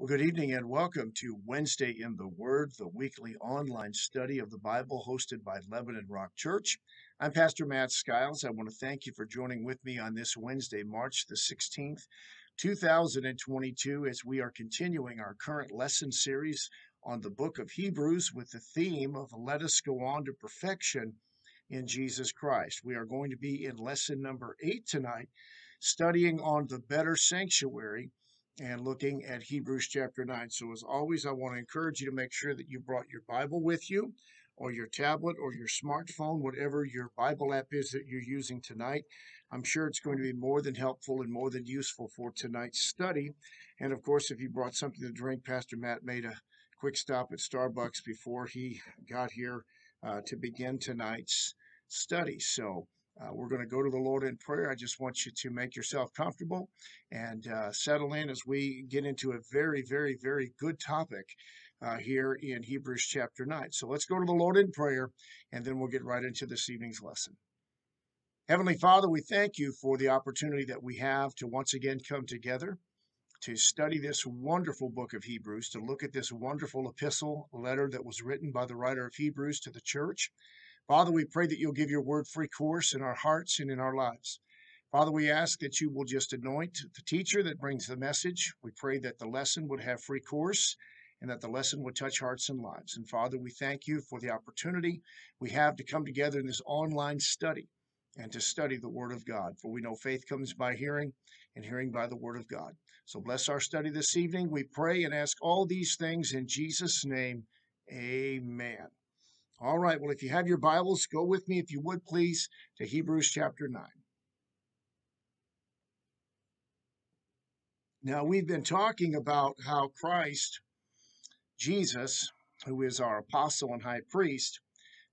Well, good evening and welcome to Wednesday in the Word, the weekly online study of the Bible hosted by Lebanon Rock Church. I'm Pastor Matt Skiles. I want to thank you for joining with me on this Wednesday, March the 16th, 2022, as we are continuing our current lesson series on the book of Hebrews with the theme of Let Us Go On to Perfection in Jesus Christ. We are going to be in lesson number eight tonight, studying on the better sanctuary and looking at Hebrews chapter 9. So, as always, I want to encourage you to make sure that you brought your Bible with you, or your tablet, or your smartphone, whatever your Bible app is that you're using tonight. I'm sure it's going to be more than helpful and more than useful for tonight's study. And of course, if you brought something to drink, Pastor Matt made a quick stop at Starbucks before he got here uh, to begin tonight's study. So, uh, we're going to go to the Lord in prayer. I just want you to make yourself comfortable and uh, settle in as we get into a very, very, very good topic uh, here in Hebrews chapter 9. So let's go to the Lord in prayer and then we'll get right into this evening's lesson. Heavenly Father, we thank you for the opportunity that we have to once again come together to study this wonderful book of Hebrews, to look at this wonderful epistle letter that was written by the writer of Hebrews to the church. Father, we pray that you'll give your word free course in our hearts and in our lives. Father, we ask that you will just anoint the teacher that brings the message. We pray that the lesson would have free course and that the lesson would touch hearts and lives. And Father, we thank you for the opportunity we have to come together in this online study and to study the Word of God. For we know faith comes by hearing, and hearing by the Word of God. So bless our study this evening. We pray and ask all these things in Jesus' name. Amen. All right, well, if you have your Bibles, go with me, if you would please, to Hebrews chapter 9. Now, we've been talking about how Christ, Jesus, who is our apostle and high priest,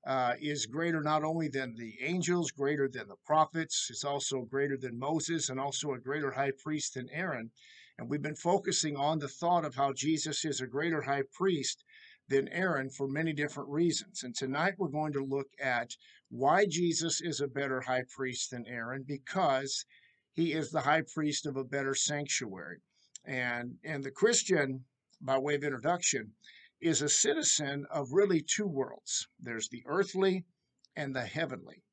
uh, is greater not only than the angels, greater than the prophets, it's also greater than Moses, and also a greater high priest than Aaron. And we've been focusing on the thought of how Jesus is a greater high priest than Aaron for many different reasons. And tonight we're going to look at why Jesus is a better high priest than Aaron because he is the high priest of a better sanctuary. And and the Christian by way of introduction is a citizen of really two worlds. There's the earthly and the heavenly.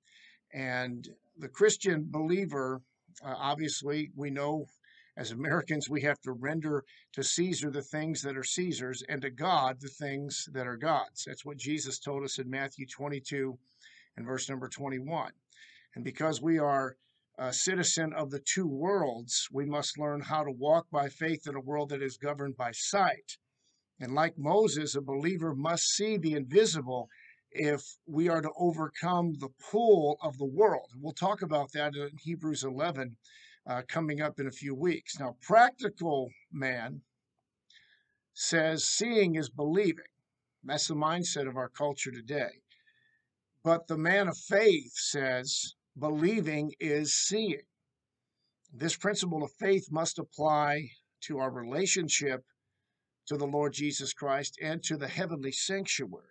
And the Christian believer uh, obviously we know as Americans, we have to render to Caesar the things that are Caesar's and to God the things that are God's. That's what Jesus told us in Matthew 22 and verse number 21. And because we are a citizen of the two worlds, we must learn how to walk by faith in a world that is governed by sight. And like Moses, a believer must see the invisible if we are to overcome the pull of the world. We'll talk about that in Hebrews 11 uh, coming up in a few weeks. Now, practical man says seeing is believing. That's the mindset of our culture today. But the man of faith says believing is seeing. This principle of faith must apply to our relationship to the Lord Jesus Christ and to the heavenly sanctuary.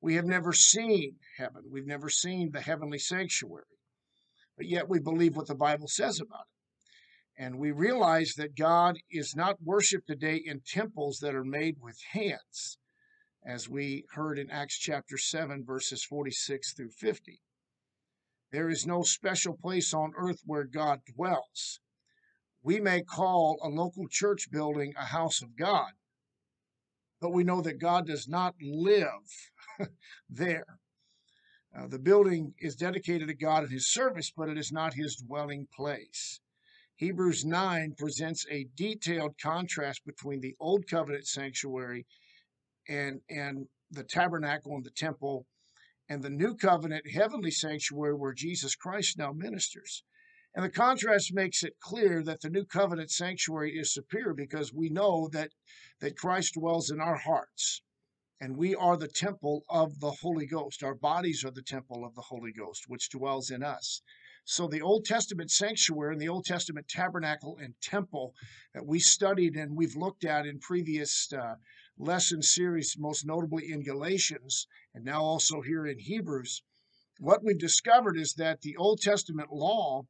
We have never seen heaven, we've never seen the heavenly sanctuary, but yet we believe what the Bible says about it. And we realize that God is not worshiped today in temples that are made with hands, as we heard in Acts chapter 7, verses 46 through 50. There is no special place on earth where God dwells. We may call a local church building a house of God, but we know that God does not live there. Uh, the building is dedicated to God and His service, but it is not His dwelling place. Hebrews 9 presents a detailed contrast between the Old Covenant sanctuary and, and the tabernacle and the temple and the New Covenant heavenly sanctuary where Jesus Christ now ministers. And the contrast makes it clear that the New Covenant sanctuary is superior because we know that, that Christ dwells in our hearts. And we are the temple of the Holy Ghost. Our bodies are the temple of the Holy Ghost, which dwells in us. So the Old Testament sanctuary and the Old Testament tabernacle and temple that we studied and we've looked at in previous uh, lesson series, most notably in Galatians and now also here in Hebrews, what we've discovered is that the Old Testament law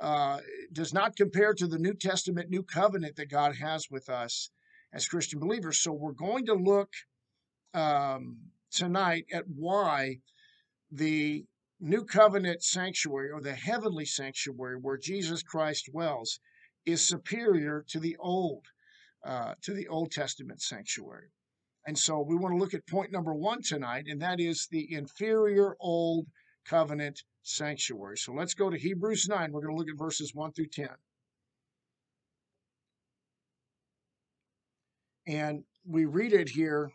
uh, does not compare to the New Testament New Covenant that God has with us. as Christian believers. So we're going to look um, tonight at why the new covenant sanctuary or the heavenly sanctuary where Jesus Christ dwells is superior to the old uh, to the Old Testament sanctuary. And so we want to look at point number one tonight, and that is the inferior old covenant sanctuary. So let's go to Hebrews 9. We're going to look at verses 1 through 10. And we read it here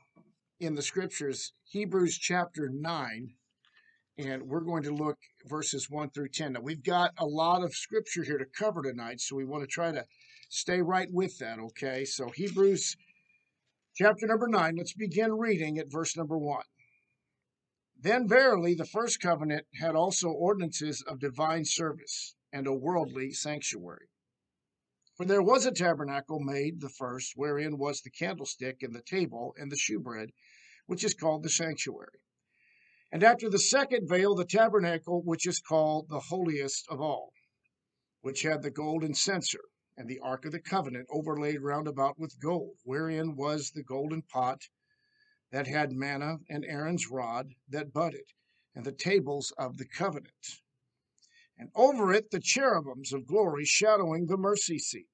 in the scriptures, Hebrews chapter 9, and we're going to look verses 1 through 10. Now, we've got a lot of scripture here to cover tonight, so we want to try to stay right with that, okay? So, Hebrews chapter number 9, let's begin reading at verse number 1. Then verily the first covenant had also ordinances of divine service and a worldly sanctuary. For there was a tabernacle made the first, wherein was the candlestick and the table and the shewbread, which is called the sanctuary. And after the second veil, the tabernacle, which is called the holiest of all, which had the golden censer and the ark of the covenant overlaid round about with gold, wherein was the golden pot that had manna and Aaron's rod that budded, and the tables of the covenant. And over it the cherubims of glory shadowing the mercy seat,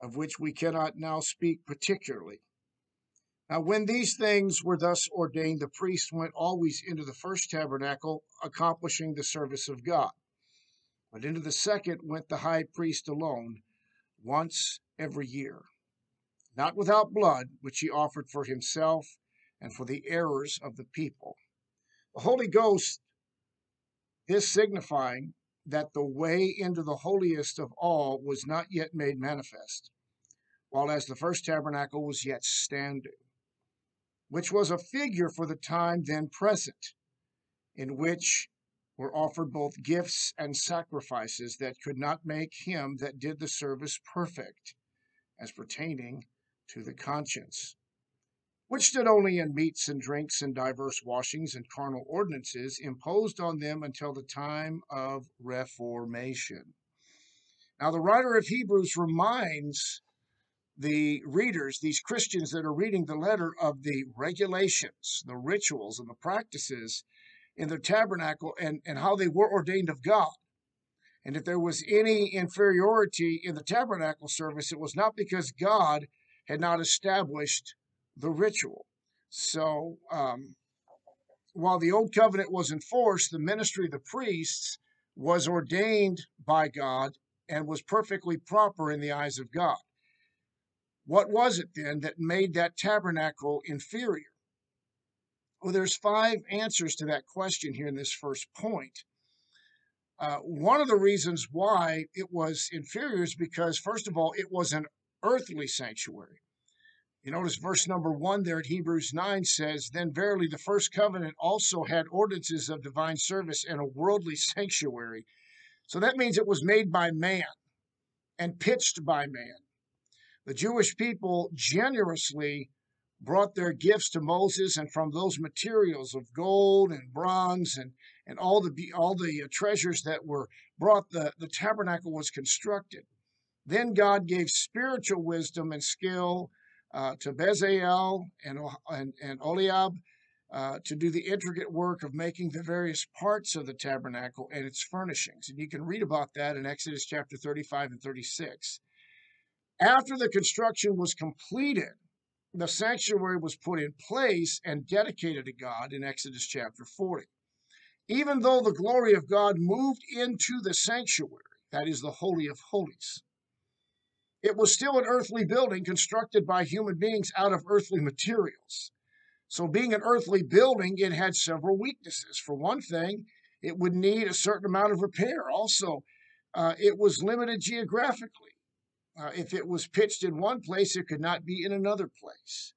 of which we cannot now speak particularly. Now, when these things were thus ordained, the priest went always into the first tabernacle, accomplishing the service of God. But into the second went the high priest alone, once every year, not without blood, which he offered for himself and for the errors of the people. The Holy Ghost is signifying that the way into the holiest of all was not yet made manifest, while as the first tabernacle was yet standing, which was a figure for the time then present, in which were offered both gifts and sacrifices that could not make him that did the service perfect, as pertaining to the conscience which stood only in meats and drinks and diverse washings and carnal ordinances imposed on them until the time of Reformation. Now, the writer of Hebrews reminds the readers, these Christians that are reading the letter, of the regulations, the rituals, and the practices in the tabernacle and, and how they were ordained of God. And if there was any inferiority in the tabernacle service, it was not because God had not established the ritual. So, um, while the old covenant was enforced, the ministry of the priests was ordained by God and was perfectly proper in the eyes of God. What was it then that made that tabernacle inferior? Well, there's five answers to that question here in this first point. Uh, one of the reasons why it was inferior is because, first of all, it was an earthly sanctuary. You notice verse number one there at Hebrews 9 says, Then verily the first covenant also had ordinances of divine service and a worldly sanctuary. So that means it was made by man and pitched by man. The Jewish people generously brought their gifts to Moses, and from those materials of gold and bronze and, and all the all the uh, treasures that were brought, the, the tabernacle was constructed. Then God gave spiritual wisdom and skill uh, to Bezalel and, and, and Oliab uh, to do the intricate work of making the various parts of the tabernacle and its furnishings. And you can read about that in Exodus chapter 35 and 36. After the construction was completed, the sanctuary was put in place and dedicated to God in Exodus chapter 40. Even though the glory of God moved into the sanctuary, that is the Holy of Holies, it was still an earthly building constructed by human beings out of earthly materials. So, being an earthly building, it had several weaknesses. For one thing, it would need a certain amount of repair. Also, uh, it was limited geographically. Uh, if it was pitched in one place, it could not be in another place.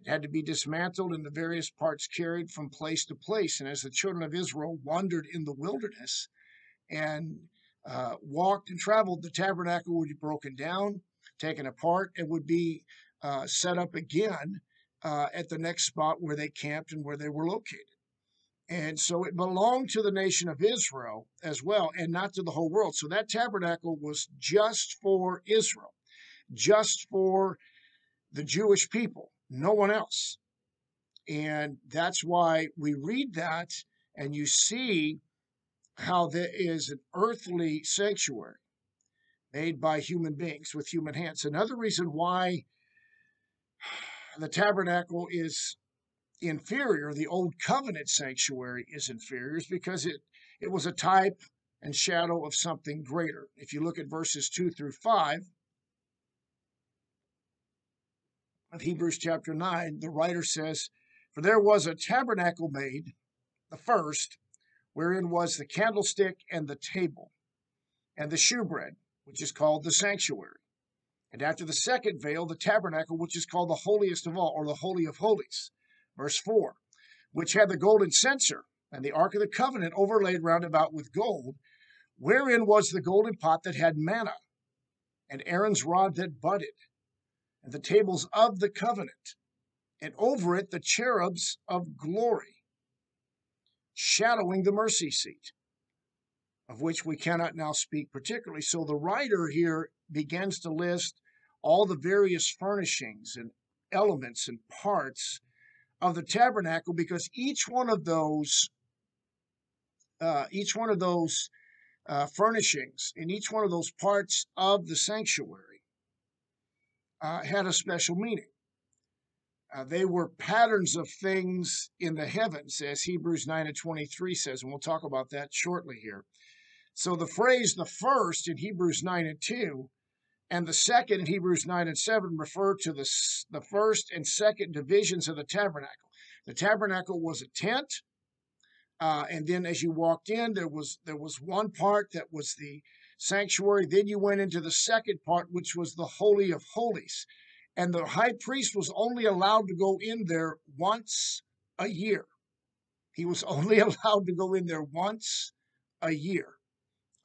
It had to be dismantled and the various parts carried from place to place. And as the children of Israel wandered in the wilderness and uh, walked and traveled, the tabernacle would be broken down, taken apart, and would be uh, set up again uh, at the next spot where they camped and where they were located. And so it belonged to the nation of Israel as well, and not to the whole world. So that tabernacle was just for Israel, just for the Jewish people, no one else. And that's why we read that and you see how there is an earthly sanctuary made by human beings with human hands. Another reason why the tabernacle is inferior, the old covenant sanctuary is inferior, is because it, it was a type and shadow of something greater. If you look at verses 2 through 5 of Hebrews chapter 9, the writer says, For there was a tabernacle made, the first, wherein was the candlestick and the table, and the shewbread, which is called the sanctuary. And after the second veil, the tabernacle, which is called the holiest of all, or the Holy of Holies. Verse 4 Which had the golden censer, and the ark of the covenant overlaid round about with gold, wherein was the golden pot that had manna, and Aaron's rod that budded, and the tables of the covenant, and over it the cherubs of glory shadowing the mercy seat, of which we cannot now speak particularly. So the writer here begins to list all the various furnishings and elements and parts of the tabernacle because each one of those uh, each one of those uh, furnishings in each one of those parts of the sanctuary uh, had a special meaning uh, they were patterns of things in the heavens, as Hebrews 9 and 23 says, and we'll talk about that shortly here. So the phrase the first in Hebrews 9 and 2 and the second in Hebrews 9 and 7 refer to the, the first and second divisions of the tabernacle. The tabernacle was a tent, uh, and then as you walked in, there was there was one part that was the sanctuary. Then you went into the second part, which was the holy of holies and the high priest was only allowed to go in there once a year. He was only allowed to go in there once a year.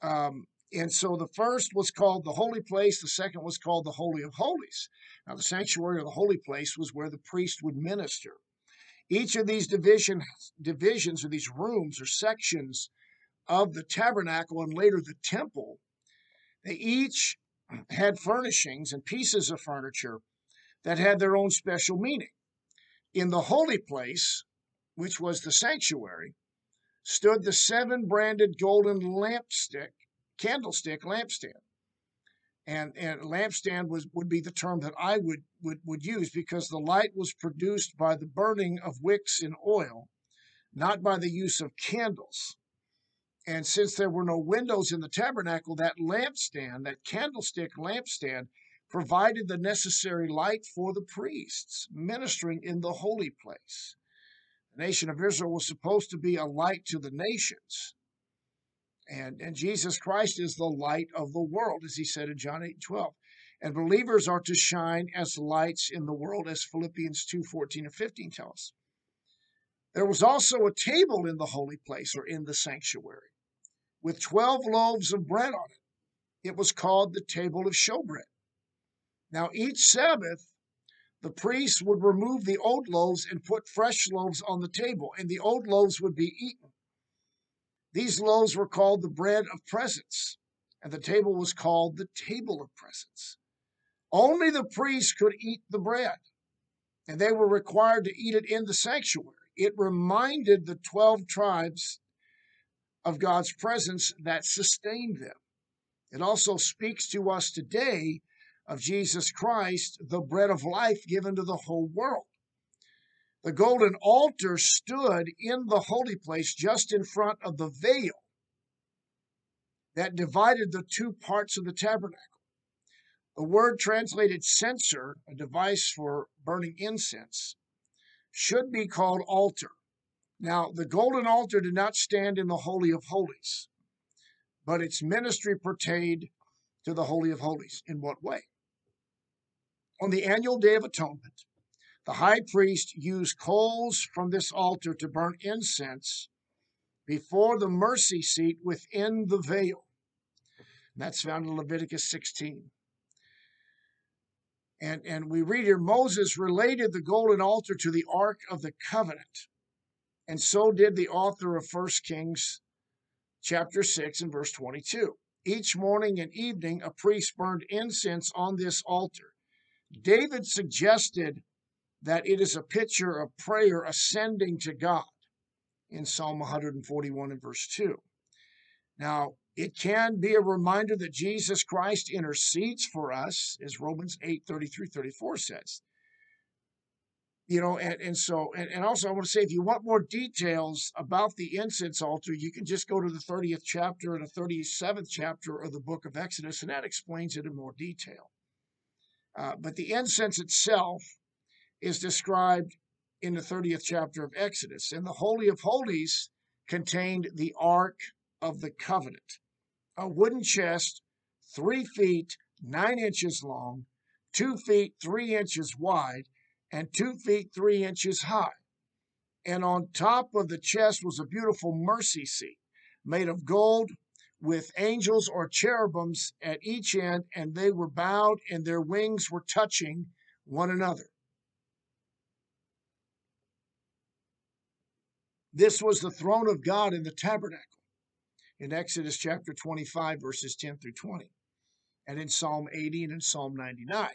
Um, and so the first was called the holy place, the second was called the Holy of Holies. Now, the sanctuary or the holy place was where the priest would minister. Each of these division, divisions or these rooms or sections of the tabernacle and later the temple, they each had furnishings and pieces of furniture that had their own special meaning. In the holy place, which was the sanctuary, stood the seven branded golden lampstick, candlestick lampstand. And, and lampstand was would be the term that I would, would, would use because the light was produced by the burning of wicks in oil, not by the use of candles. And since there were no windows in the tabernacle, that lampstand, that candlestick lampstand, provided the necessary light for the priests ministering in the holy place. The nation of Israel was supposed to be a light to the nations. And, and Jesus Christ is the light of the world, as he said in John 8 12. And believers are to shine as lights in the world, as Philippians 2 14 and 15 tell us. There was also a table in the holy place or in the sanctuary with 12 loaves of bread on it. It was called the table of showbread. Now, each Sabbath, the priests would remove the old loaves and put fresh loaves on the table, and the old loaves would be eaten. These loaves were called the bread of presence, and the table was called the table of presence. Only the priests could eat the bread, and they were required to eat it in the sanctuary. It reminded the 12 tribes of God's presence that sustained them. It also speaks to us today of Jesus Christ, the bread of life given to the whole world. The golden altar stood in the holy place just in front of the veil that divided the two parts of the tabernacle. The word translated censer, a device for burning incense, should be called altar. Now, the golden altar did not stand in the Holy of Holies, but its ministry pertained to the Holy of Holies. In what way? On the annual Day of Atonement, the high priest used coals from this altar to burn incense before the mercy seat within the veil. And that's found in Leviticus 16. And, and we read here Moses related the golden altar to the Ark of the Covenant. And so did the author of 1 Kings chapter 6 and verse 22. Each morning and evening, a priest burned incense on this altar David suggested that it is a picture of prayer ascending to God in Psalm 141 and verse 2. Now, it can be a reminder that Jesus Christ intercedes for us, as Romans 8 33 34 says. You know, and, and so, and, and also I want to say if you want more details about the incense altar, you can just go to the 30th chapter and the 37th chapter of the book of Exodus, and that explains it in more detail. Uh, but the incense itself is described in the 30th chapter of Exodus, and the Holy of Holies contained the Ark of the Covenant a wooden chest, three feet nine inches long, two feet three inches wide, and two feet three inches high. And on top of the chest was a beautiful mercy seat made of gold with angels or cherubims at each end, and they were bowed and their wings were touching one another. This was the throne of God in the tabernacle in Exodus chapter 25, verses 10 through 20, and in Psalm 80 and in Psalm 99.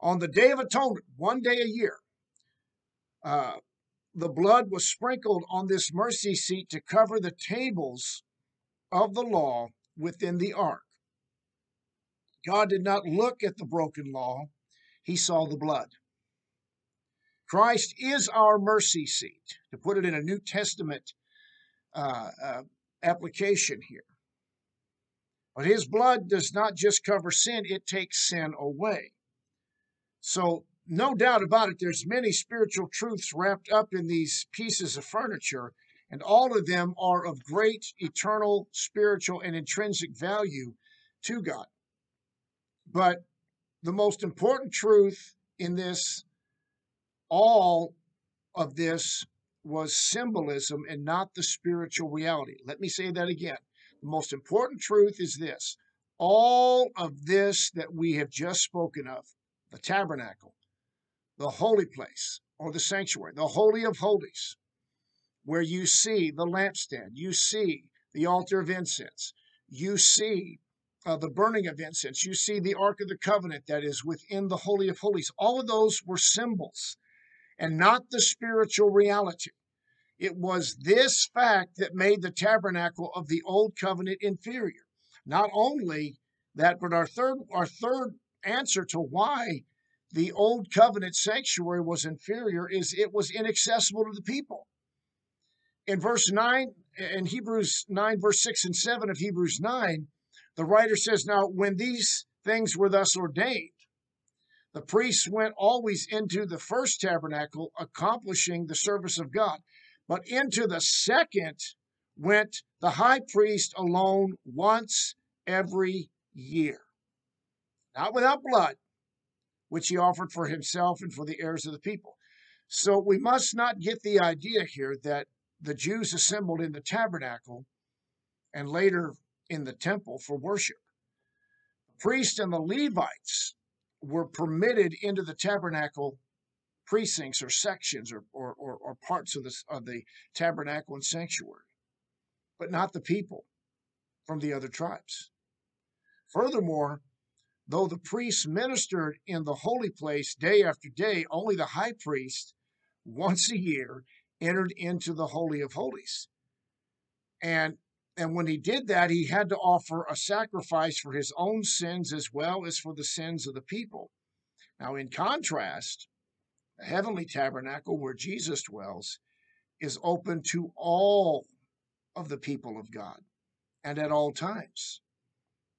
On the Day of Atonement, one day a year, uh, the blood was sprinkled on this mercy seat to cover the tables of the law within the ark. God did not look at the broken law, he saw the blood. Christ is our mercy seat. To put it in a New Testament uh, uh, application here. But his blood does not just cover sin, it takes sin away. So, no doubt about it, there's many spiritual truths wrapped up in these pieces of furniture, and all of them are of great eternal, spiritual, and intrinsic value to God. But the most important truth in this, all of this was symbolism and not the spiritual reality. Let me say that again. The most important truth is this all of this that we have just spoken of the tabernacle, the holy place, or the sanctuary, the Holy of Holies, where you see the lampstand, you see the altar of incense, you see uh, the burning of incense, you see the Ark of the Covenant that is within the Holy of Holies. All of those were symbols and not the spiritual reality. It was this fact that made the tabernacle of the old covenant inferior. Not only that, but our third our third answer to why the old covenant sanctuary was inferior is it was inaccessible to the people. In verse 9, in Hebrews 9, verse 6 and 7 of Hebrews 9, the writer says, Now, when these things were thus ordained, the priests went always into the first tabernacle, accomplishing the service of God. But into the second went the high priest alone once every year, not without blood, which he offered for himself and for the heirs of the people. So we must not get the idea here that the Jews assembled in the tabernacle and later in the temple for worship. The priests and the Levites were permitted into the tabernacle precincts or sections or, or, or, or parts of, this, of the tabernacle and sanctuary, but not the people from the other tribes. Furthermore, though the priests ministered in the holy place day after day, only the high priest, once a year, entered into the Holy of Holies. And and when he did that, he had to offer a sacrifice for his own sins as well as for the sins of the people. Now, in contrast, the heavenly tabernacle where Jesus dwells is open to all of the people of God and at all times.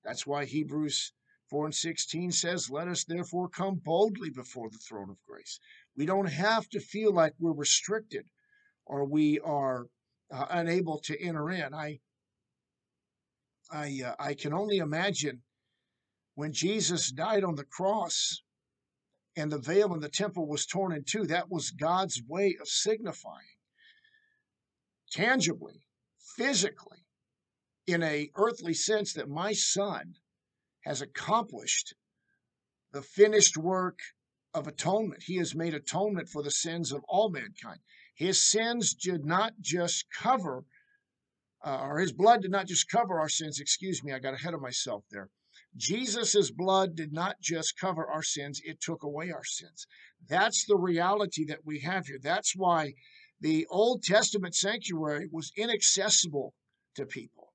That's why Hebrews 4 and 16 says, Let us therefore come boldly before the throne of grace. We don't have to feel like we're restricted or we are uh, unable to enter in. I I, uh, I can only imagine when Jesus died on the cross and the veil in the temple was torn in two, that was God's way of signifying tangibly, physically, in a earthly sense that my son has accomplished the finished work of atonement. He has made atonement for the sins of all mankind. His sins did not just cover uh, or his blood did not just cover our sins. Excuse me, I got ahead of myself there. Jesus' blood did not just cover our sins, it took away our sins. That's the reality that we have here. That's why the Old Testament sanctuary was inaccessible to people,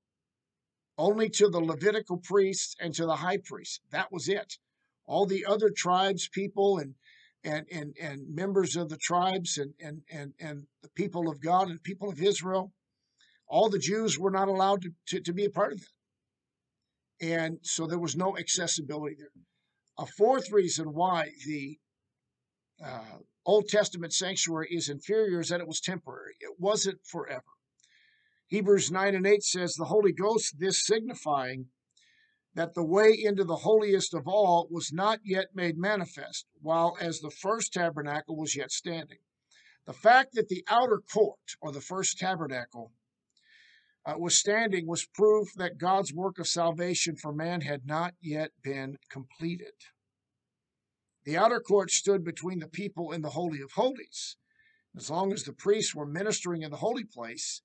only to the Levitical priests and to the high priest. That was it. All the other tribes, people, and and and, and members of the tribes and, and and and the people of God and people of Israel, all the Jews were not allowed to, to, to be a part of it and so there was no accessibility there. A fourth reason why the uh, Old Testament sanctuary is inferior is that it was temporary. It wasn't forever. Hebrews 9 and 8 says, The Holy Ghost, this signifying that the way into the holiest of all was not yet made manifest, while as the first tabernacle was yet standing. The fact that the outer court, or the first tabernacle, uh, was standing was proof that God's work of salvation for man had not yet been completed. The outer court stood between the people and the Holy of Holies. As long as the priests were ministering in the holy place,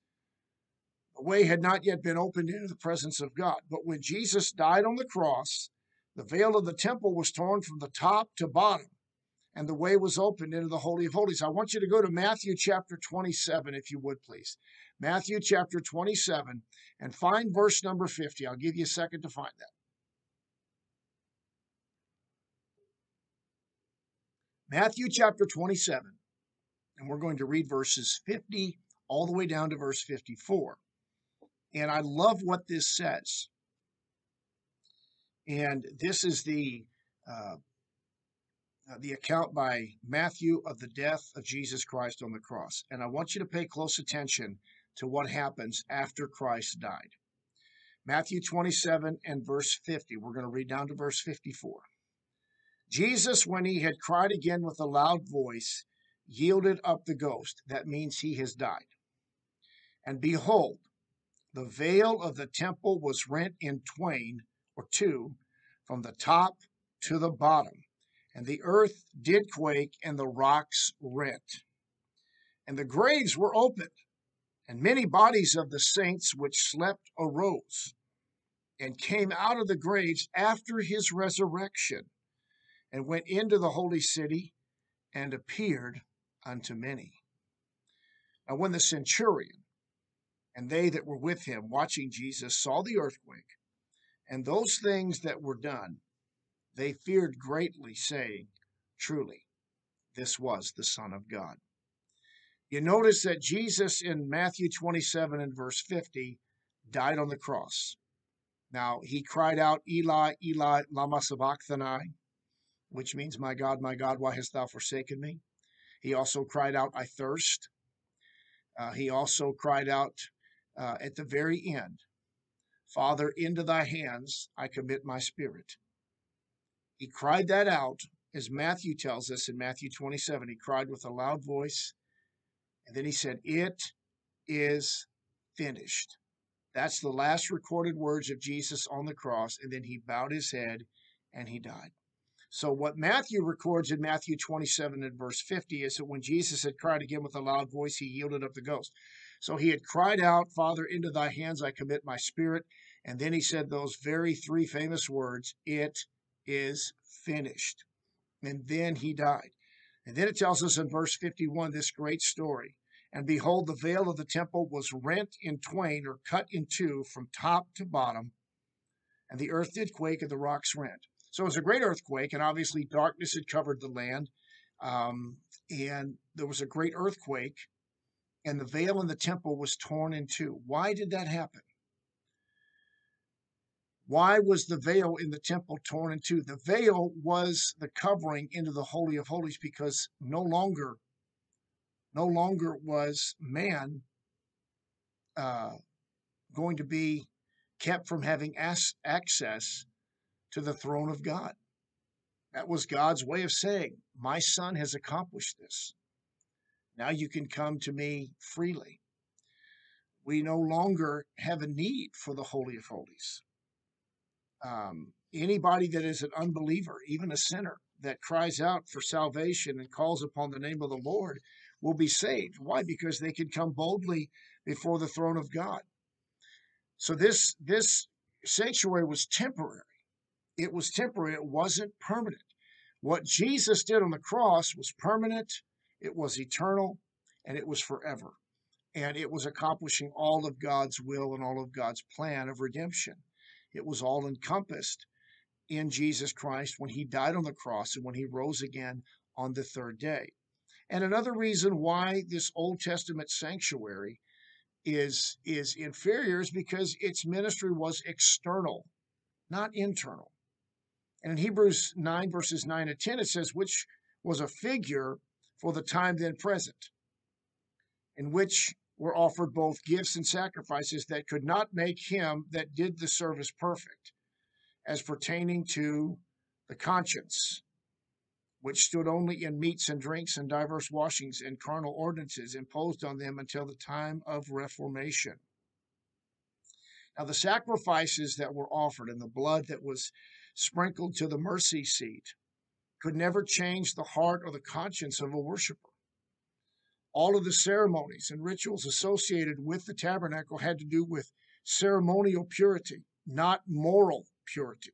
the way had not yet been opened into the presence of God. But when Jesus died on the cross, the veil of the temple was torn from the top to bottom, and the way was opened into the Holy of Holies. I want you to go to Matthew chapter 27, if you would please. Matthew chapter 27, and find verse number 50. I'll give you a second to find that. Matthew chapter 27, and we're going to read verses 50 all the way down to verse 54. And I love what this says. And this is the uh, uh, the account by Matthew of the death of Jesus Christ on the cross. And I want you to pay close attention to what happens after Christ died. Matthew 27 and verse 50. We're going to read down to verse 54. Jesus, when he had cried again with a loud voice, yielded up the ghost. That means he has died. And behold, the veil of the temple was rent in twain or two from the top to the bottom. And the earth did quake and the rocks rent. And the graves were opened and many bodies of the saints which slept arose and came out of the graves after his resurrection and went into the holy city and appeared unto many. Now, when the centurion and they that were with him watching Jesus saw the earthquake and those things that were done, they feared greatly, saying, Truly, this was the Son of God. You notice that Jesus in Matthew 27 and verse 50 died on the cross. Now, he cried out, Eli, Eli, lama sabachthani, which means, My God, my God, why hast thou forsaken me? He also cried out, I thirst. Uh, he also cried out uh, at the very end, Father, into thy hands I commit my spirit. He cried that out, as Matthew tells us in Matthew 27. He cried with a loud voice, and then he said, It is finished. That's the last recorded words of Jesus on the cross. And then he bowed his head and he died. So, what Matthew records in Matthew 27 and verse 50 is that when Jesus had cried again with a loud voice, he yielded up the ghost. So, he had cried out, Father, into thy hands I commit my spirit. And then he said those very three famous words, It is finished. And then he died. And then it tells us in verse 51 this great story. And behold, the veil of the temple was rent in twain or cut in two from top to bottom, and the earth did quake and the rocks rent. So it was a great earthquake, and obviously darkness had covered the land. Um, and there was a great earthquake, and the veil in the temple was torn in two. Why did that happen? Why was the veil in the temple torn in two? The veil was the covering into the Holy of Holies because no longer, no longer was man uh, going to be kept from having as- access to the throne of God. That was God's way of saying, My son has accomplished this. Now you can come to me freely. We no longer have a need for the Holy of Holies um, anybody that is an unbeliever, even a sinner that cries out for salvation and calls upon the name of the Lord, will be saved. Why? Because they can come boldly before the throne of God. So this this sanctuary was temporary. It was temporary, it wasn't permanent. What Jesus did on the cross was permanent, it was eternal, and it was forever. And it was accomplishing all of God's will and all of God's plan of redemption. It was all encompassed in Jesus Christ when he died on the cross and when he rose again on the third day. And another reason why this Old Testament sanctuary is is inferior is because its ministry was external, not internal. And in Hebrews 9, verses 9 and 10, it says, which was a figure for the time then present, in which were offered both gifts and sacrifices that could not make him that did the service perfect, as pertaining to the conscience, which stood only in meats and drinks and divers washings and carnal ordinances imposed on them until the time of reformation. Now, the sacrifices that were offered and the blood that was sprinkled to the mercy seat could never change the heart or the conscience of a worshiper. All of the ceremonies and rituals associated with the tabernacle had to do with ceremonial purity, not moral purity.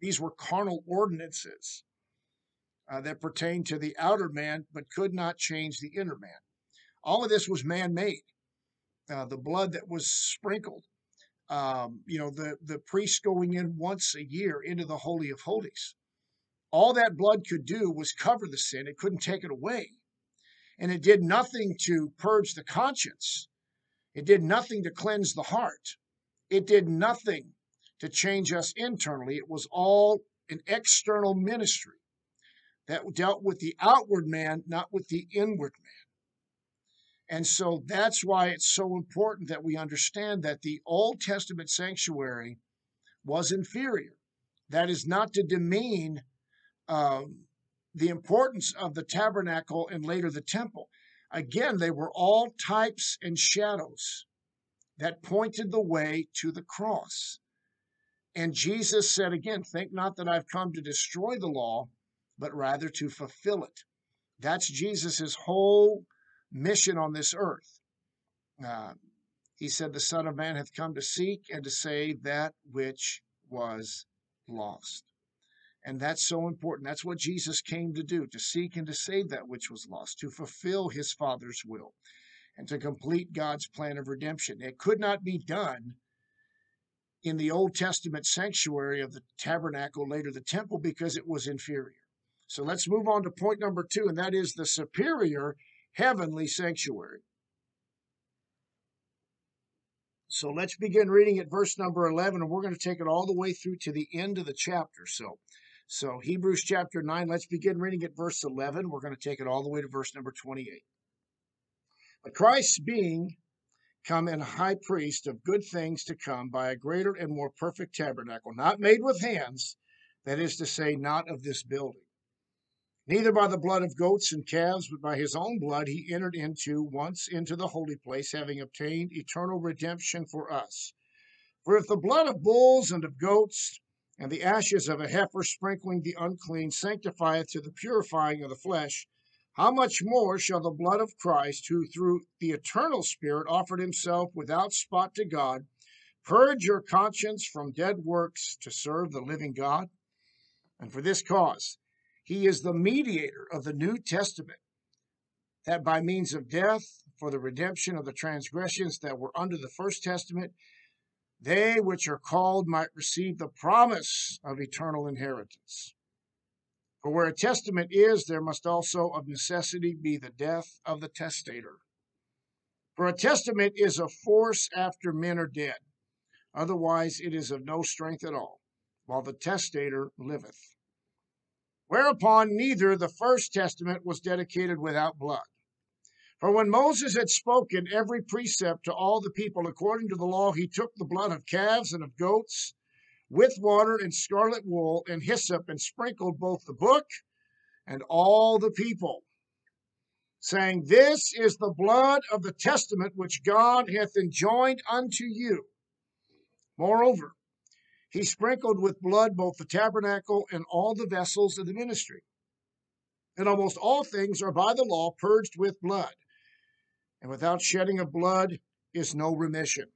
These were carnal ordinances uh, that pertained to the outer man but could not change the inner man. All of this was man made. Uh, the blood that was sprinkled um, you know, the, the priest going in once a year into the Holy of Holies. All that blood could do was cover the sin, it couldn't take it away. And it did nothing to purge the conscience, it did nothing to cleanse the heart, it did nothing to change us internally. It was all an external ministry that dealt with the outward man, not with the inward man. And so that's why it's so important that we understand that the Old Testament sanctuary was inferior. That is not to demean um, the importance of the tabernacle and later the temple. Again, they were all types and shadows that pointed the way to the cross. And Jesus said again, Think not that I've come to destroy the law, but rather to fulfill it. That's Jesus' whole mission on this earth. Uh, he said, The Son of Man hath come to seek and to save that which was lost. And that's so important. That's what Jesus came to do to seek and to save that which was lost, to fulfill his Father's will, and to complete God's plan of redemption. It could not be done in the Old Testament sanctuary of the tabernacle, later the temple, because it was inferior. So let's move on to point number two, and that is the superior heavenly sanctuary. So let's begin reading at verse number 11, and we're going to take it all the way through to the end of the chapter. So, so Hebrews chapter 9, let's begin reading at verse 11. We're going to take it all the way to verse number 28. But Christ being come in high priest of good things to come by a greater and more perfect tabernacle, not made with hands, that is to say, not of this building Neither by the blood of goats and calves, but by his own blood he entered into once into the holy place, having obtained eternal redemption for us. For if the blood of bulls and of goats and the ashes of a heifer sprinkling the unclean sanctifieth to the purifying of the flesh, how much more shall the blood of Christ, who through the eternal Spirit offered himself without spot to God, purge your conscience from dead works to serve the living God? And for this cause, he is the mediator of the New Testament, that by means of death, for the redemption of the transgressions that were under the First Testament, they which are called might receive the promise of eternal inheritance. For where a testament is, there must also of necessity be the death of the testator. For a testament is of force after men are dead, otherwise it is of no strength at all, while the testator liveth. Whereupon neither the first testament was dedicated without blood. For when Moses had spoken every precept to all the people according to the law, he took the blood of calves and of goats with water and scarlet wool and hyssop and sprinkled both the book and all the people, saying, This is the blood of the testament which God hath enjoined unto you. Moreover, he sprinkled with blood both the tabernacle and all the vessels of the ministry. And almost all things are by the law purged with blood. And without shedding of blood is no remission.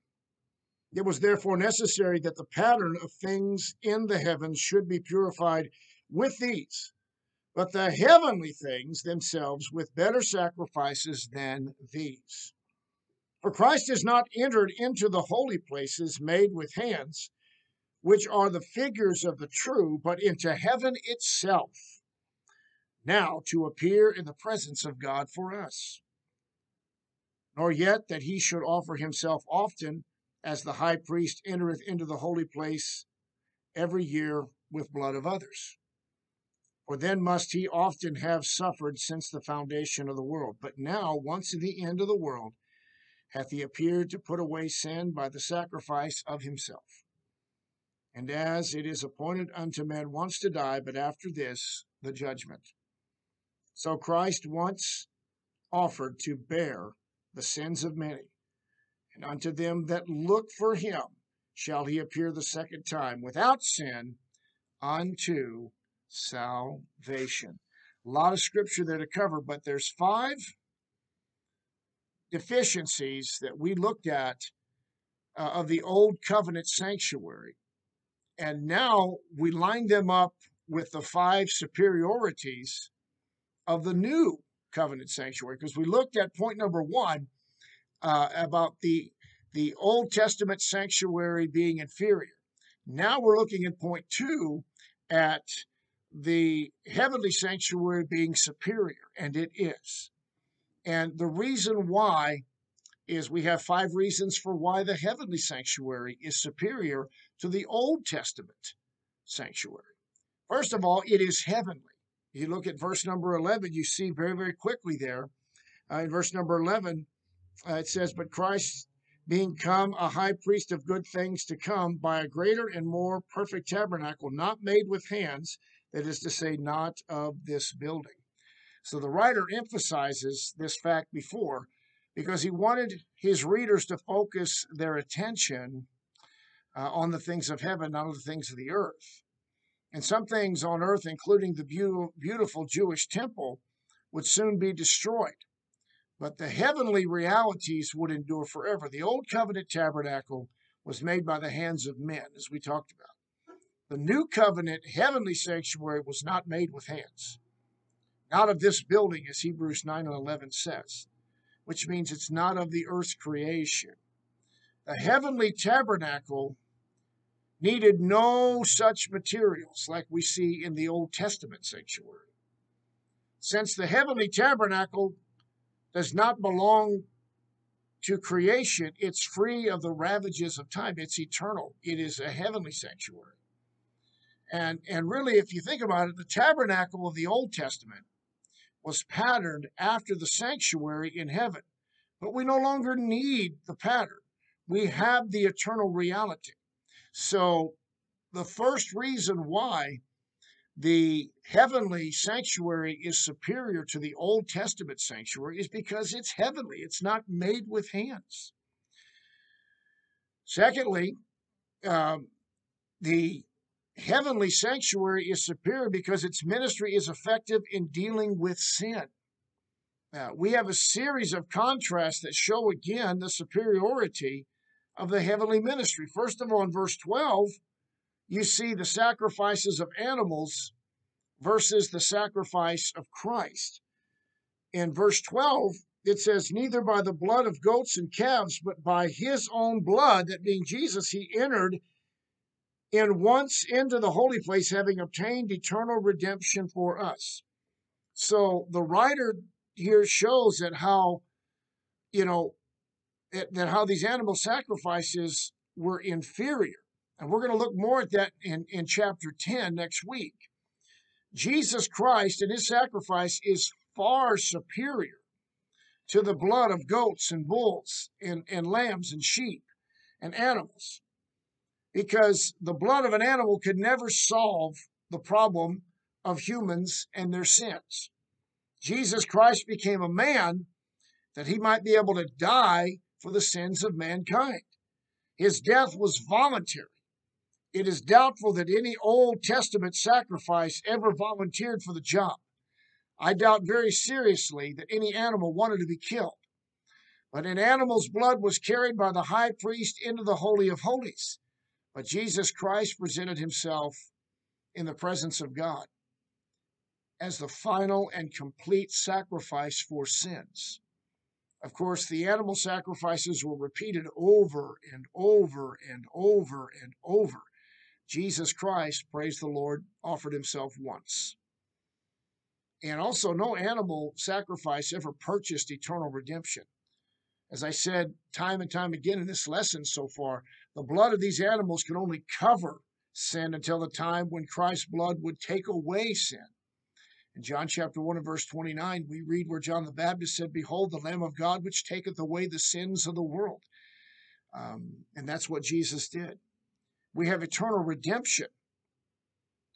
It was therefore necessary that the pattern of things in the heavens should be purified with these, but the heavenly things themselves with better sacrifices than these. For Christ has not entered into the holy places made with hands, which are the figures of the true, but into heaven itself, now to appear in the presence of God for us. Nor yet that he should offer himself often, as the high priest entereth into the holy place every year with blood of others. For then must he often have suffered since the foundation of the world. But now, once in the end of the world, hath he appeared to put away sin by the sacrifice of himself. And as it is appointed unto men once to die, but after this, the judgment. So Christ once offered to bear the sins of many, and unto them that look for him shall he appear the second time without sin unto salvation. A lot of scripture there to cover, but there's five deficiencies that we looked at uh, of the old covenant sanctuary. And now we line them up with the five superiorities of the new covenant sanctuary because we looked at point number one uh, about the the Old Testament sanctuary being inferior. Now we're looking at point two at the heavenly sanctuary being superior, and it is. And the reason why is we have five reasons for why the heavenly sanctuary is superior to the Old Testament sanctuary. First of all, it is heavenly. You look at verse number 11, you see very, very quickly there, uh, in verse number 11, uh, it says, But Christ being come a high priest of good things to come by a greater and more perfect tabernacle, not made with hands, that is to say, not of this building. So the writer emphasizes this fact before because he wanted his readers to focus their attention uh, on the things of heaven, not on the things of the earth. And some things on earth, including the beautiful, Jewish temple, would soon be destroyed. But the heavenly realities would endure forever. The old covenant tabernacle was made by the hands of men, as we talked about. The new covenant heavenly sanctuary was not made with hands not of this building, as Hebrews 9 and 11 says, which means it's not of the earth's creation. The heavenly tabernacle needed no such materials like we see in the Old Testament sanctuary. Since the heavenly tabernacle does not belong to creation, it's free of the ravages of time. It's eternal. It is a heavenly sanctuary. And, and really, if you think about it, the tabernacle of the Old Testament was patterned after the sanctuary in heaven. But we no longer need the pattern. We have the eternal reality. So, the first reason why the heavenly sanctuary is superior to the Old Testament sanctuary is because it's heavenly, it's not made with hands. Secondly, um, the heavenly sanctuary is superior because its ministry is effective in dealing with sin. We have a series of contrasts that show again the superiority of the heavenly ministry. First of all, in verse 12, you see the sacrifices of animals versus the sacrifice of Christ. In verse 12, it says, Neither by the blood of goats and calves, but by his own blood, that being Jesus, he entered and once into the holy place, having obtained eternal redemption for us. So the writer here shows that how, you know, that how these animal sacrifices were inferior. And we're going to look more at that in, in chapter 10 next week. Jesus Christ and his sacrifice is far superior to the blood of goats and bulls and, and lambs and sheep and animals because the blood of an animal could never solve the problem of humans and their sins. Jesus Christ became a man that he might be able to die for the sins of mankind. His death was voluntary. It is doubtful that any Old Testament sacrifice ever volunteered for the job. I doubt very seriously that any animal wanted to be killed. But an animal's blood was carried by the high priest into the Holy of Holies. But Jesus Christ presented himself in the presence of God as the final and complete sacrifice for sins. Of course, the animal sacrifices were repeated over and over and over and over. Jesus Christ, praise the Lord, offered himself once. And also, no animal sacrifice ever purchased eternal redemption. As I said time and time again in this lesson so far, the blood of these animals can only cover sin until the time when Christ's blood would take away sin. In John chapter 1 and verse 29, we read where John the Baptist said, Behold, the Lamb of God, which taketh away the sins of the world. Um, and that's what Jesus did. We have eternal redemption.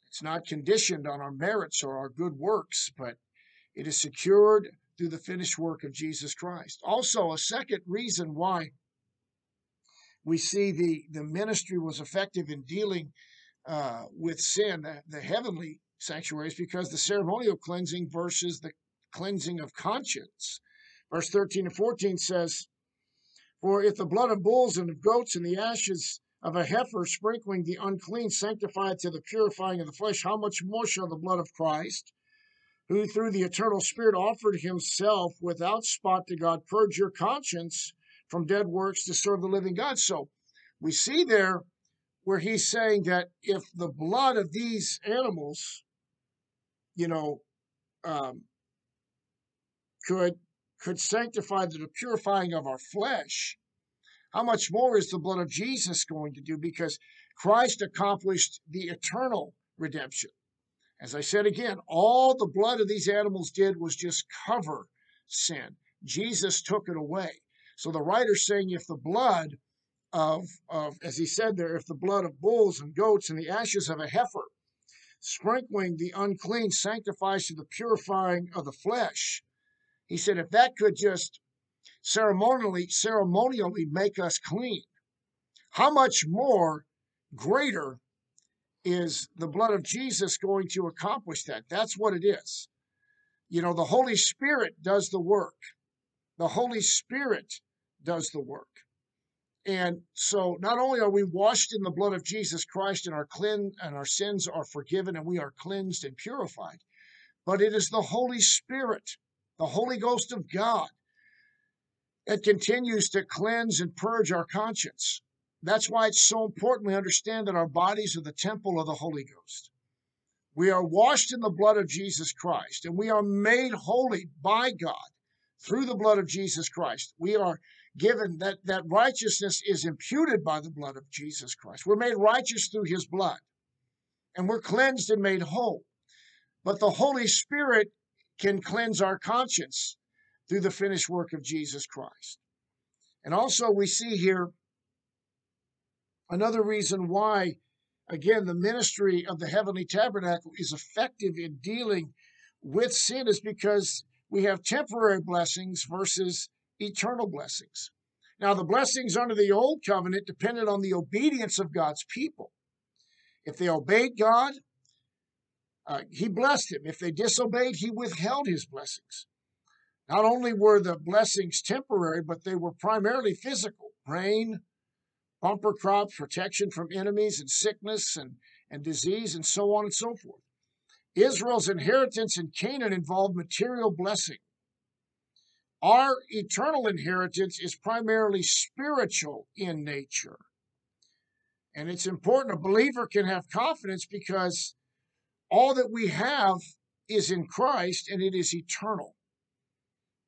It's not conditioned on our merits or our good works, but it is secured through the finished work of Jesus Christ. Also, a second reason why we see the, the ministry was effective in dealing uh, with sin, the, the heavenly sanctuaries because the ceremonial cleansing versus the cleansing of conscience. Verse 13 and 14 says, For if the blood of bulls and of goats and the ashes of a heifer sprinkling the unclean sanctify to the purifying of the flesh, how much more shall the blood of Christ, who through the eternal Spirit offered himself without spot to God, purge your conscience from dead works to serve the living God? So we see there where he's saying that if the blood of these animals you know, um, could could sanctify the purifying of our flesh, how much more is the blood of Jesus going to do? Because Christ accomplished the eternal redemption. As I said again, all the blood of these animals did was just cover sin. Jesus took it away. So the writer's saying if the blood of, of, as he said there, if the blood of bulls and goats and the ashes of a heifer sprinkling the unclean sanctifies to the purifying of the flesh. He said, if that could just ceremonially, ceremonially make us clean, how much more greater is the blood of Jesus going to accomplish that? That's what it is. You know, the Holy Spirit does the work. The Holy Spirit does the work. And so not only are we washed in the blood of Jesus Christ and our clean and our sins are forgiven and we are cleansed and purified, but it is the Holy Spirit, the Holy Ghost of God, that continues to cleanse and purge our conscience. That's why it's so important we understand that our bodies are the temple of the Holy Ghost. We are washed in the blood of Jesus Christ and we are made holy by God through the blood of Jesus Christ. We are given that that righteousness is imputed by the blood of Jesus Christ. We're made righteous through his blood. And we're cleansed and made whole. But the Holy Spirit can cleanse our conscience through the finished work of Jesus Christ. And also we see here another reason why again the ministry of the heavenly tabernacle is effective in dealing with sin is because we have temporary blessings versus eternal blessings. Now, the blessings under the old covenant depended on the obedience of God's people. If they obeyed God, uh, he blessed them. If they disobeyed, he withheld his blessings. Not only were the blessings temporary, but they were primarily physical rain, bumper crops, protection from enemies and sickness and, and disease, and so on and so forth. Israel's inheritance in Canaan involved material blessing. Our eternal inheritance is primarily spiritual in nature. And it's important a believer can have confidence because all that we have is in Christ and it is eternal.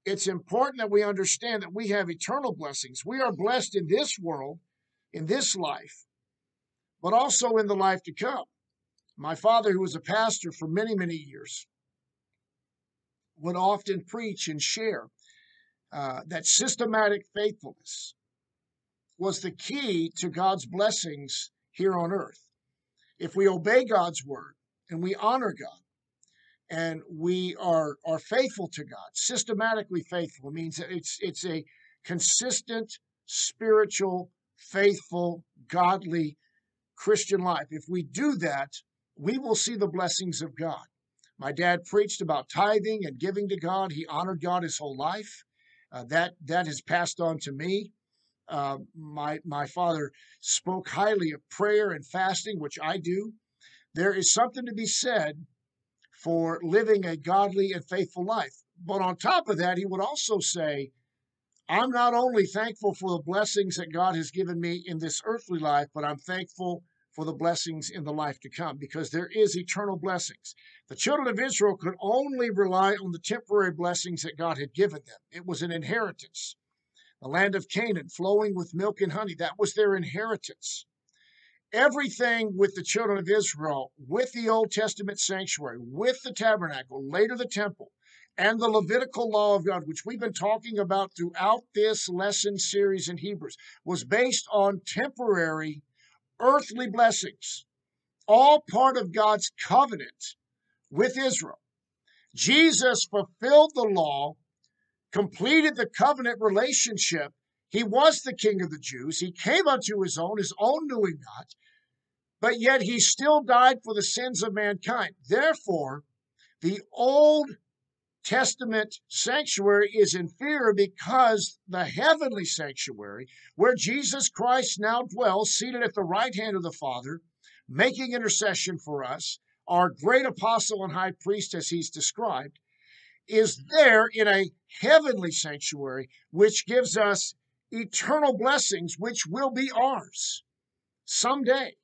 It's important that we understand that we have eternal blessings. We are blessed in this world, in this life, but also in the life to come. My father, who was a pastor for many, many years, would often preach and share uh, that systematic faithfulness was the key to God's blessings here on earth. If we obey God's word and we honor God and we are, are faithful to God, systematically faithful, means that it's, it's a consistent, spiritual, faithful, godly Christian life. If we do that, we will see the blessings of God. My dad preached about tithing and giving to God. He honored God his whole life. Uh, that that has passed on to me. Uh, my my father spoke highly of prayer and fasting, which I do. There is something to be said for living a godly and faithful life. But on top of that, he would also say, I'm not only thankful for the blessings that God has given me in this earthly life, but I'm thankful for the blessings in the life to come because there is eternal blessings. The children of Israel could only rely on the temporary blessings that God had given them. It was an inheritance. The land of Canaan flowing with milk and honey, that was their inheritance. Everything with the children of Israel, with the Old Testament sanctuary, with the tabernacle, later the temple, and the Levitical law of God, which we've been talking about throughout this lesson series in Hebrews, was based on temporary earthly blessings, all part of God's covenant with Israel. Jesus fulfilled the law, completed the covenant relationship. He was the king of the Jews. He came unto his own, his own knew him not, but yet he still died for the sins of mankind. Therefore, the old Testament sanctuary is inferior because the heavenly sanctuary, where Jesus Christ now dwells, seated at the right hand of the Father, making intercession for us, our great apostle and high priest, as he's described, is there in a heavenly sanctuary, which gives us eternal blessings, which will be ours someday.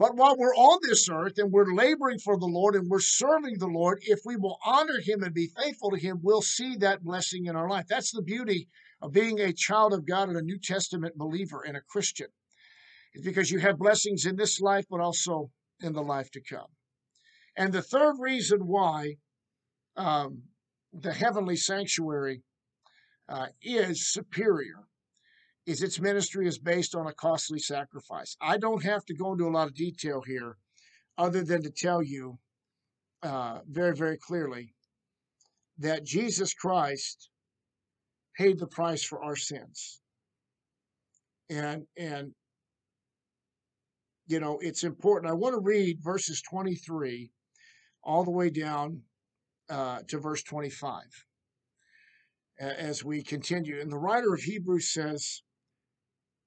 But while we're on this earth and we're laboring for the Lord and we're serving the Lord, if we will honor Him and be faithful to Him, we'll see that blessing in our life. That's the beauty of being a child of God and a New Testament believer and a Christian. It's because you have blessings in this life, but also in the life to come. And the third reason why um, the heavenly sanctuary uh, is superior is its ministry is based on a costly sacrifice. I don't have to go into a lot of detail here other than to tell you uh, very, very clearly that Jesus Christ paid the price for our sins. And, and, you know, it's important. I want to read verses 23 all the way down uh, to verse 25 as we continue. And the writer of Hebrews says,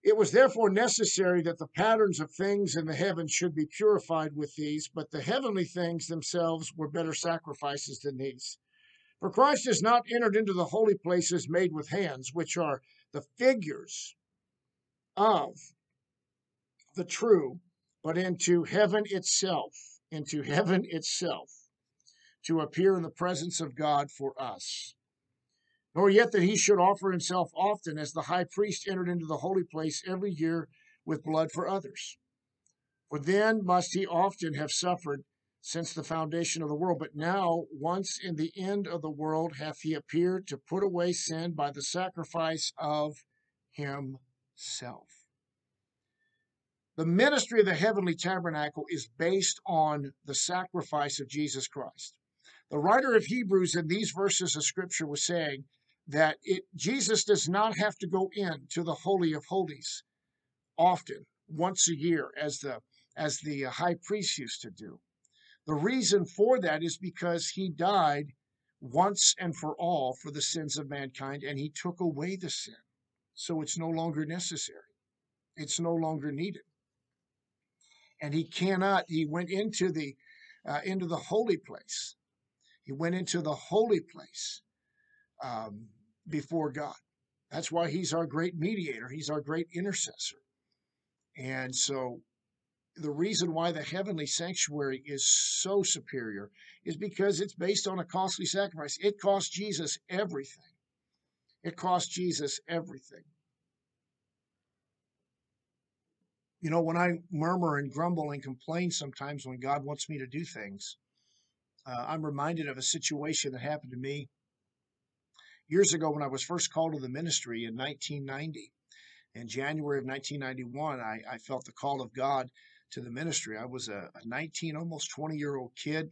it was therefore necessary that the patterns of things in the heavens should be purified with these, but the heavenly things themselves were better sacrifices than these. For Christ has not entered into the holy places made with hands, which are the figures of the true, but into heaven itself, into heaven itself, to appear in the presence of God for us nor yet that he should offer himself often, as the high priest entered into the holy place every year with blood for others. For then must he often have suffered since the foundation of the world. But now, once in the end of the world, hath he appeared to put away sin by the sacrifice of himself. The ministry of the heavenly tabernacle is based on the sacrifice of Jesus Christ. The writer of Hebrews in these verses of scripture was saying that it Jesus does not have to go in to the holy of holies often, once a year, as the as the uh, high priest used to do. The reason for that is because he died once and for all for the sins of mankind, and he took away the sin. So it's no longer necessary. It's no longer needed. And he cannot, he went into the uh, into the holy place. He went into the holy place um, before God. That's why he's our great mediator, he's our great intercessor. And so the reason why the heavenly sanctuary is so superior is because it's based on a costly sacrifice. It cost Jesus everything. It cost Jesus everything. You know, when I murmur and grumble and complain sometimes when God wants me to do things, uh, I'm reminded of a situation that happened to me years ago when I was first called to the ministry in 1990. In January of 1991, I, I felt the call of God to the ministry. I was a, a 19, almost 20 year old kid,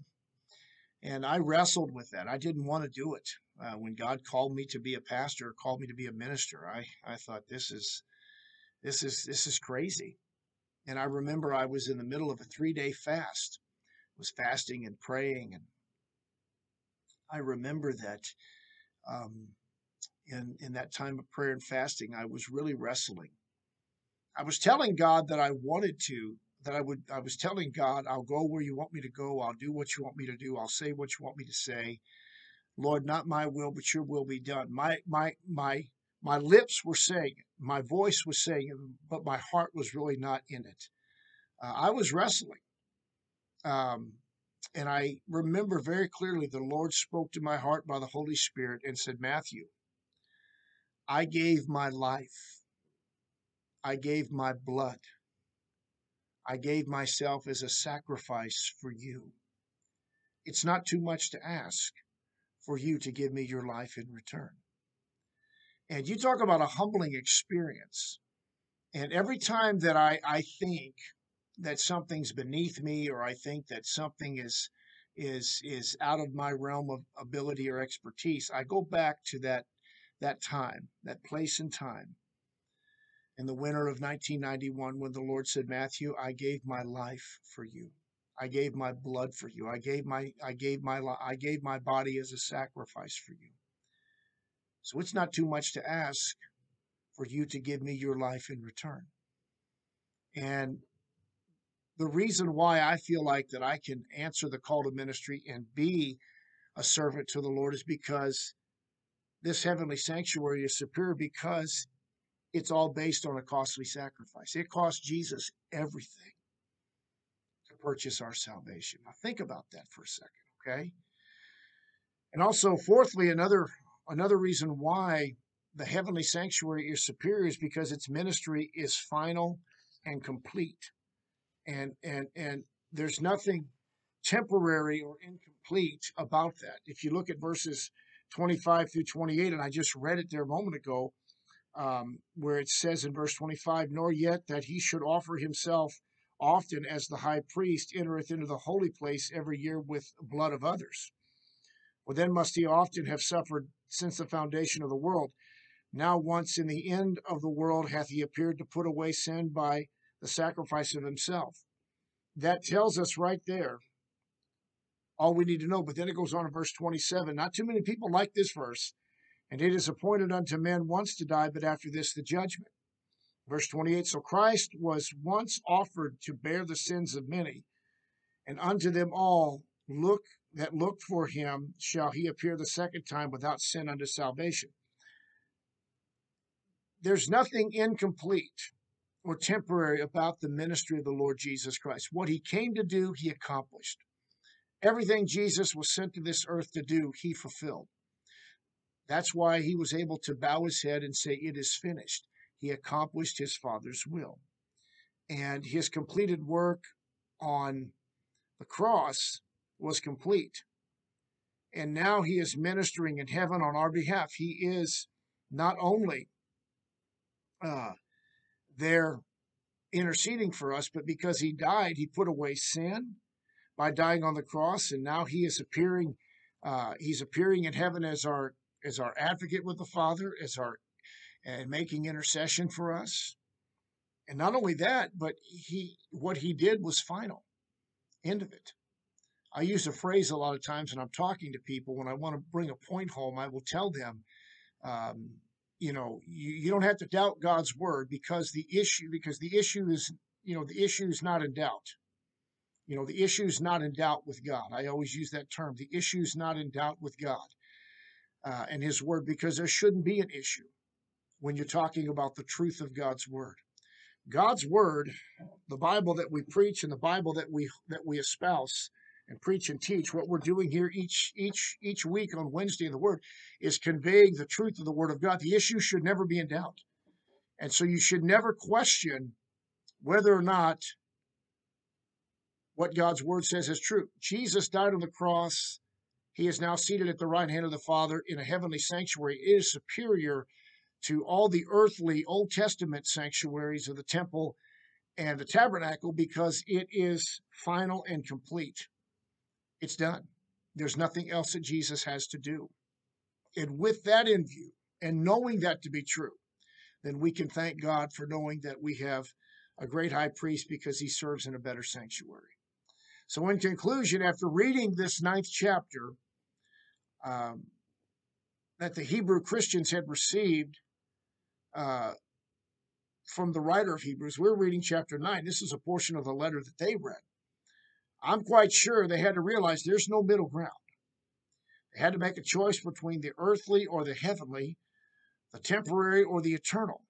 and I wrestled with that. I didn't want to do it. Uh, when God called me to be a pastor, called me to be a minister, I, I thought this is this is this is crazy. And I remember I was in the middle of a three day fast, was fasting and praying, and I remember that um, in, in that time of prayer and fasting, I was really wrestling. I was telling God that I wanted to, that I would, I was telling God, I'll go where you want me to go. I'll do what you want me to do. I'll say what you want me to say. Lord, not my will, but your will be done. My, my, my, my lips were saying it. My voice was saying it, but my heart was really not in it. Uh, I was wrestling. Um, and I remember very clearly the Lord spoke to my heart by the Holy Spirit and said, Matthew, I gave my life. I gave my blood. I gave myself as a sacrifice for you. It's not too much to ask for you to give me your life in return. And you talk about a humbling experience. And every time that I, I think that something's beneath me or I think that something is is is out of my realm of ability or expertise, I go back to that that time, that place and time. In the winter of 1991 when the Lord said, "Matthew, I gave my life for you. I gave my blood for you. I gave my I gave my I gave my body as a sacrifice for you." So it's not too much to ask for you to give me your life in return. And the reason why I feel like that I can answer the call to ministry and be a servant to the Lord is because this heavenly sanctuary is superior because it's all based on a costly sacrifice. It cost Jesus everything to purchase our salvation. Now think about that for a second, okay? And also, fourthly, another another reason why the heavenly sanctuary is superior is because its ministry is final and complete and and and there's nothing temporary or incomplete about that. If you look at verses 25 through 28, and I just read it there a moment ago, um, where it says in verse 25, nor yet that he should offer himself often as the high priest entereth into the holy place every year with blood of others. Well, then must he often have suffered since the foundation of the world. Now, once in the end of the world, hath he appeared to put away sin by the sacrifice of himself. That tells us right there all we need to know. But then it goes on in verse 27. Not too many people like this verse. And it is appointed unto men once to die, but after this the judgment. Verse 28 So Christ was once offered to bear the sins of many, and unto them all look that looked for him shall he appear the second time without sin unto salvation. There's nothing incomplete or temporary about the ministry of the Lord Jesus Christ. What he came to do, he accomplished. Everything Jesus was sent to this earth to do, he fulfilled. That's why he was able to bow his head and say, It is finished. He accomplished his Father's will. And his completed work on the cross was complete. And now he is ministering in heaven on our behalf. He is not only uh, there interceding for us, but because he died, he put away sin by dying on the cross, and now he is appearing. Uh, he's appearing in heaven as our as our advocate with the Father, as our and making intercession for us. And not only that, but he what he did was final. End of it. I use a phrase a lot of times when I'm talking to people when I want to bring a point home. I will tell them, um, you know, you, you don't have to doubt God's word because the issue, because the issue is, you know, the issue is not in doubt. You know, the issue is not in doubt with God. I always use that term. The issue is not in doubt with God uh, and His word because there shouldn't be an issue when you're talking about the truth of God's word. God's word, the Bible that we preach and the Bible that we that we espouse, and preach and teach, what we're doing here each each each week on Wednesday in the Word is conveying the truth of the Word of God. The issue should never be in doubt. And so you should never question whether or not what God's word says is true. Jesus died on the cross. He is now seated at the right hand of the Father in a heavenly sanctuary. It is superior to all the earthly Old Testament sanctuaries of the temple and the tabernacle because it is final and complete. It's done. There's nothing else that Jesus has to do. And with that in view, and knowing that to be true, then we can thank God for knowing that we have a great high priest because he serves in a better sanctuary. So, in conclusion, after reading this ninth chapter, um, that the Hebrew Christians had received uh, from the writer of Hebrews. We're reading chapter 9. This is a portion of the letter that they read. I'm quite sure they had to realize there's no middle ground. They had to make a choice between the earthly or the heavenly, the temporary or the eternal,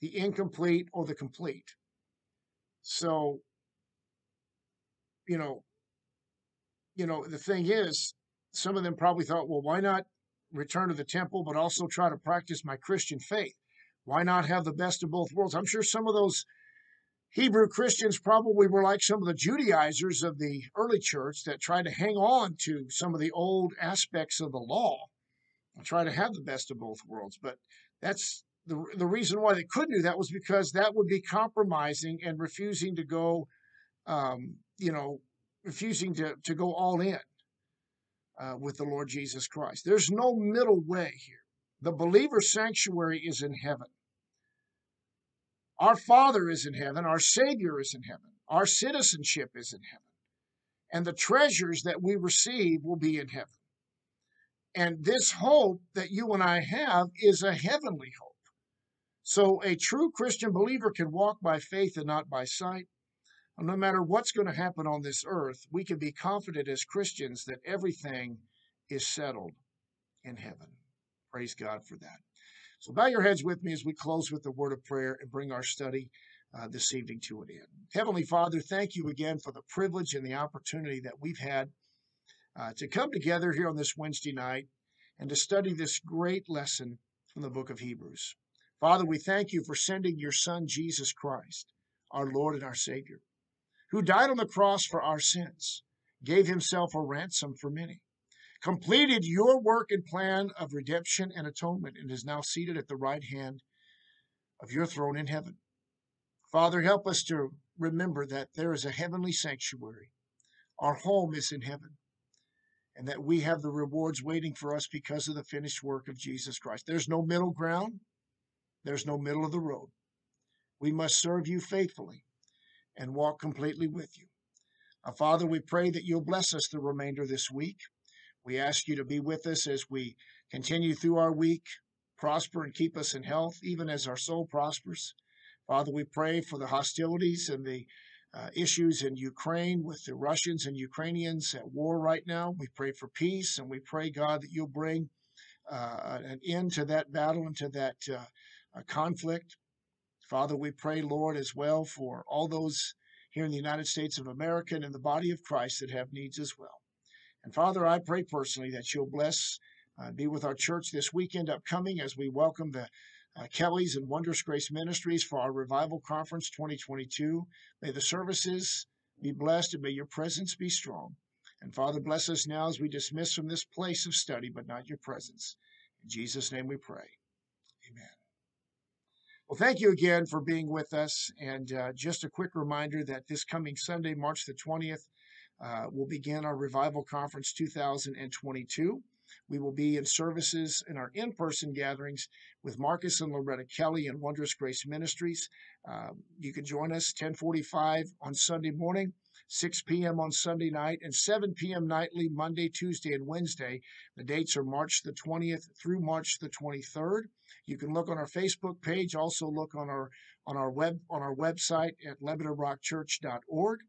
the incomplete or the complete. So, you know, you know, the thing is, some of them probably thought, well, why not return to the temple, but also try to practice my Christian faith? Why not have the best of both worlds? I'm sure some of those Hebrew Christians probably were like some of the Judaizers of the early church that tried to hang on to some of the old aspects of the law and try to have the best of both worlds. But that's the, the reason why they couldn't do that was because that would be compromising and refusing to go, um, you know, refusing to, to go all in uh, with the Lord Jesus Christ. There's no middle way here. The believer sanctuary is in heaven. Our Father is in heaven. Our Savior is in heaven. Our citizenship is in heaven. And the treasures that we receive will be in heaven. And this hope that you and I have is a heavenly hope. So a true Christian believer can walk by faith and not by sight. And no matter what's going to happen on this earth, we can be confident as Christians that everything is settled in heaven. Praise God for that. So bow your heads with me as we close with the word of prayer and bring our study uh, this evening to an end. Heavenly Father, thank you again for the privilege and the opportunity that we've had uh, to come together here on this Wednesday night and to study this great lesson from the book of Hebrews. Father, we thank you for sending your Son, Jesus Christ, our Lord and our Savior, who died on the cross for our sins, gave himself a ransom for many completed your work and plan of redemption and atonement, and is now seated at the right hand of your throne in heaven. Father, help us to remember that there is a heavenly sanctuary. Our home is in heaven, and that we have the rewards waiting for us because of the finished work of Jesus Christ. There's no middle ground, there's no middle of the road. We must serve you faithfully and walk completely with you. Now, Father, we pray that you'll bless us the remainder of this week. We ask you to be with us as we continue through our week, prosper and keep us in health, even as our soul prospers. Father, we pray for the hostilities and the uh, issues in Ukraine with the Russians and Ukrainians at war right now. We pray for peace and we pray, God, that you'll bring uh, an end to that battle and to that uh, uh conflict. Father, we pray, Lord, as well for all those here in the United States of America and in the body of Christ that have needs as well. And Father, I pray personally that you'll bless, uh, be with our church this weekend upcoming as we welcome the uh, Kelly's and Wondrous Grace Ministries for our Revival Conference 2022. May the services be blessed and may your presence be strong. And Father, bless us now as we dismiss from this place of study, but not your presence. In Jesus' name we pray. Amen. Well, thank you again for being with us. And uh, just a quick reminder that this coming Sunday, March the 20th, uh, we'll begin our Revival Conference 2022. We will be in services in our in person gatherings with Marcus and Loretta Kelly and Wondrous Grace Ministries. Uh, you can join us 1045 on Sunday morning, 6 p.m. on Sunday night, and 7 p.m. nightly, Monday, Tuesday, and Wednesday. The dates are March the 20th through March the 23rd. You can look on our Facebook page, also look on our on our web on our website at LebanonRockChurch.org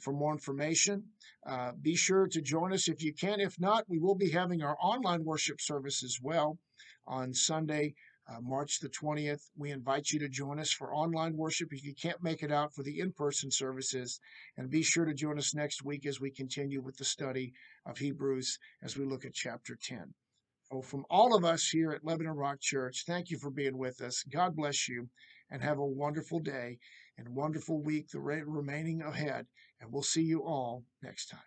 for more information. Uh, be sure to join us if you can. If not, we will be having our online worship service as well on Sunday, uh, March the 20th. We invite you to join us for online worship if you can't make it out for the in person services. And be sure to join us next week as we continue with the study of Hebrews as we look at chapter 10. So, from all of us here at Lebanon Rock Church, thank you for being with us. God bless you and have a wonderful day and wonderful week, the remaining ahead. And we'll see you all next time.